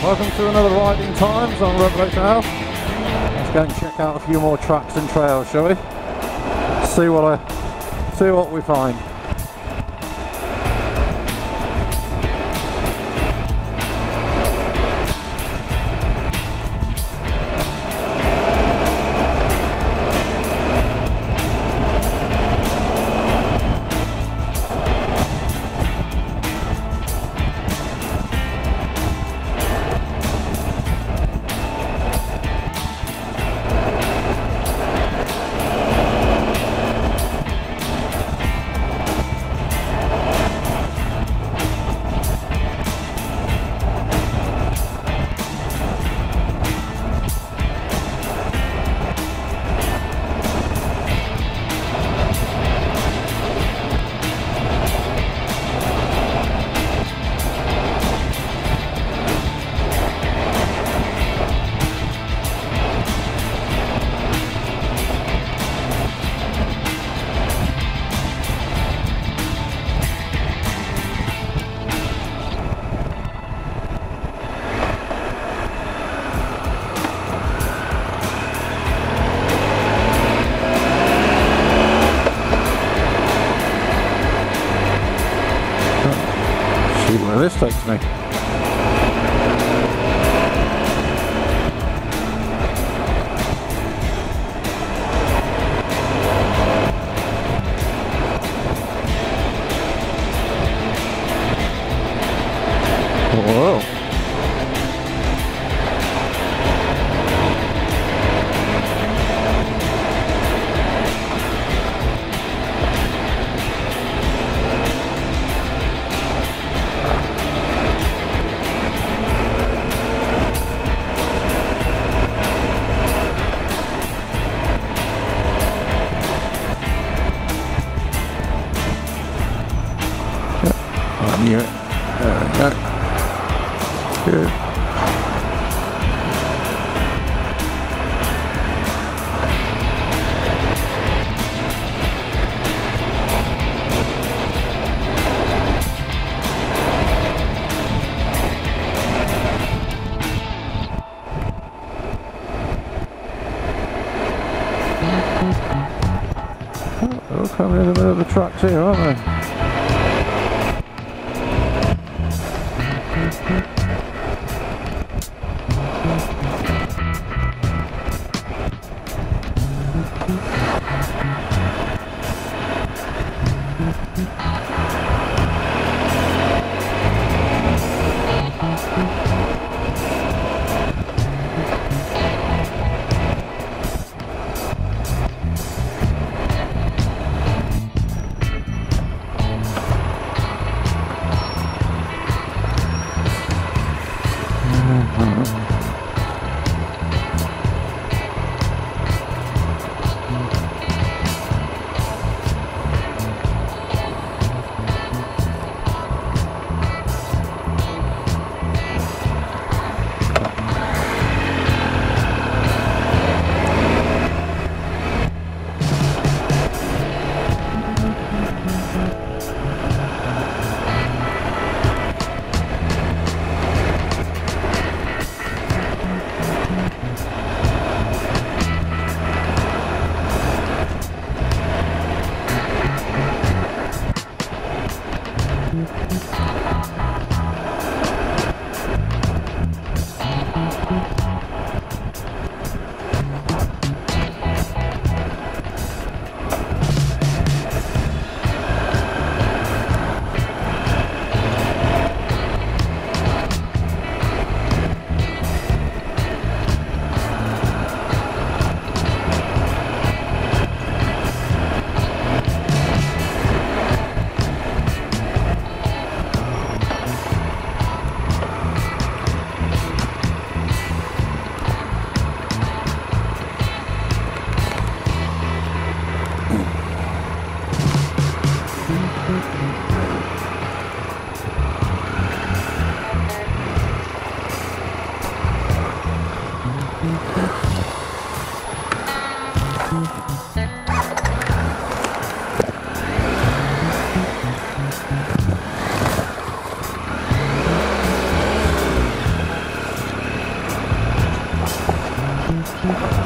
Welcome to another Riding Times on Revelator Alf. Let's go and check out a few more tracks and trails, shall we? See what I see what we find. This takes me. We go. Good. Oh, they're coming in the middle of the tracks here, aren't they? Wow,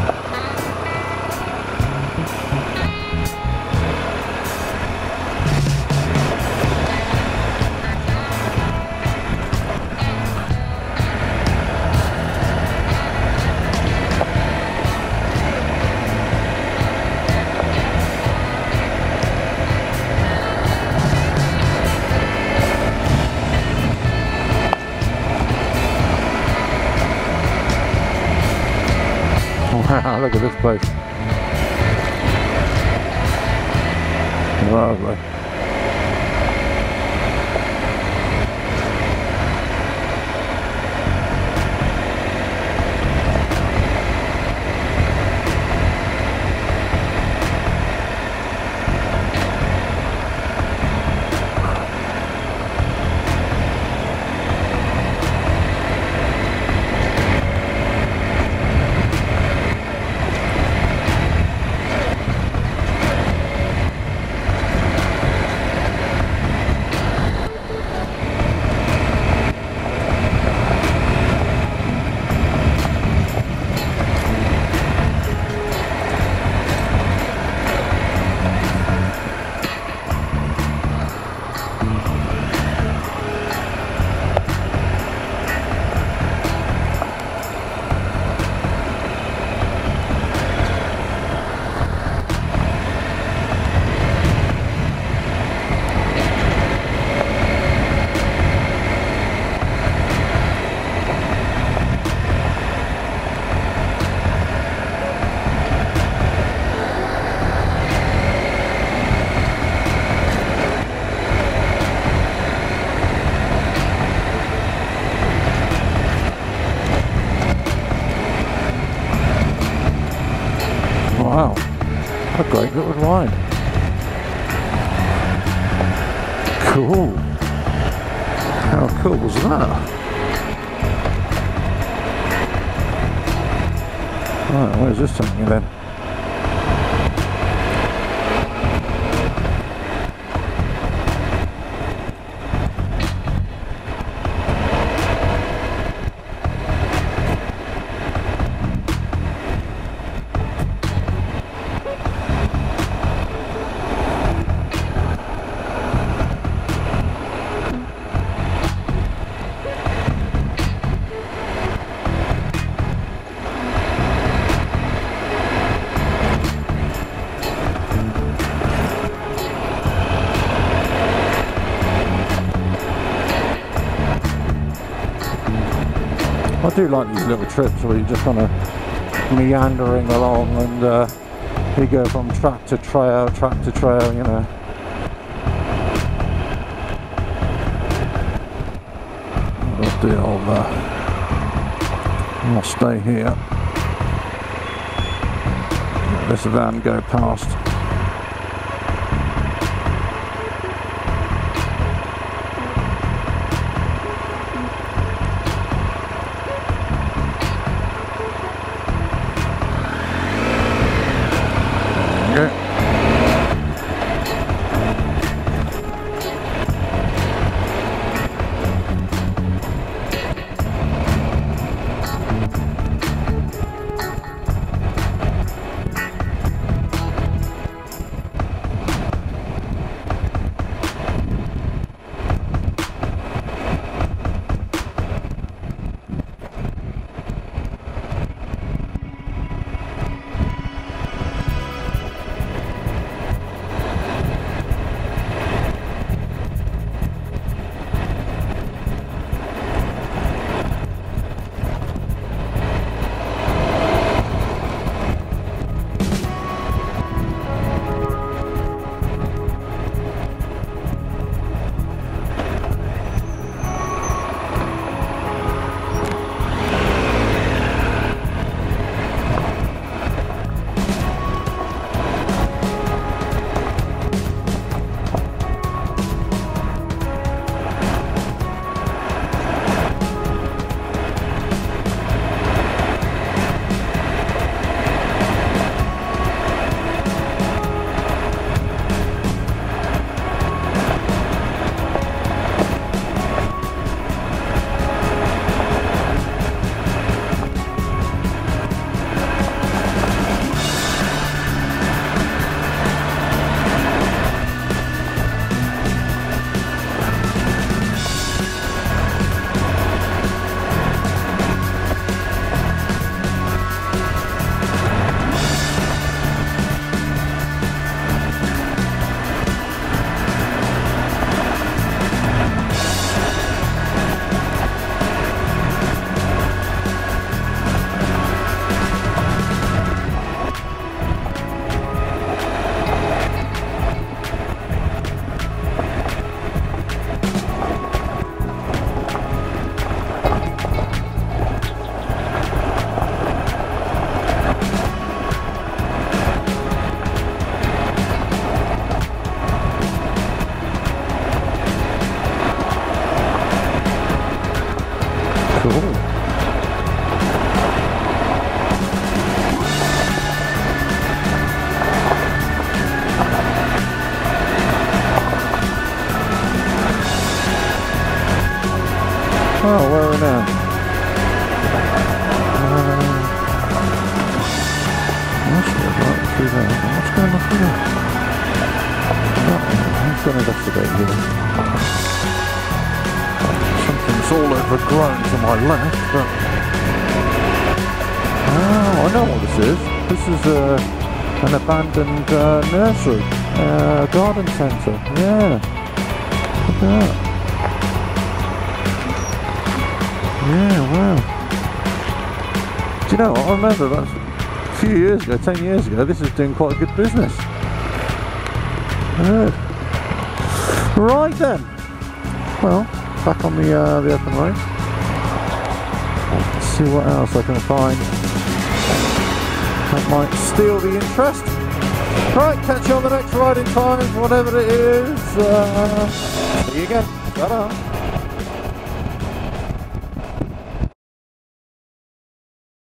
look at this place. Lovely. A great little ride. Cool. How cool was that? Right, where's this you then? Do like these little trips where you're just kind of meandering along and uh, you go from track to trail, track to trail, you know. I'll do all that. I'll stay here. Let this van go past. Uh, what's going on through? Oh, go investigate here. Something's all overgrown to my left, but... Oh, I know what this is. This is uh, an abandoned uh, nursery, uh, garden centre. Yeah. Look at that. Yeah, wow. Do you know? I remember that a few years ago, 10 years ago, this was doing quite a good business. Good. Right then. Well, back on the uh, the open road. Let's see what else I can find that might steal the interest. Right, catch you on the next riding time, whatever it is. Uh, see you again. ta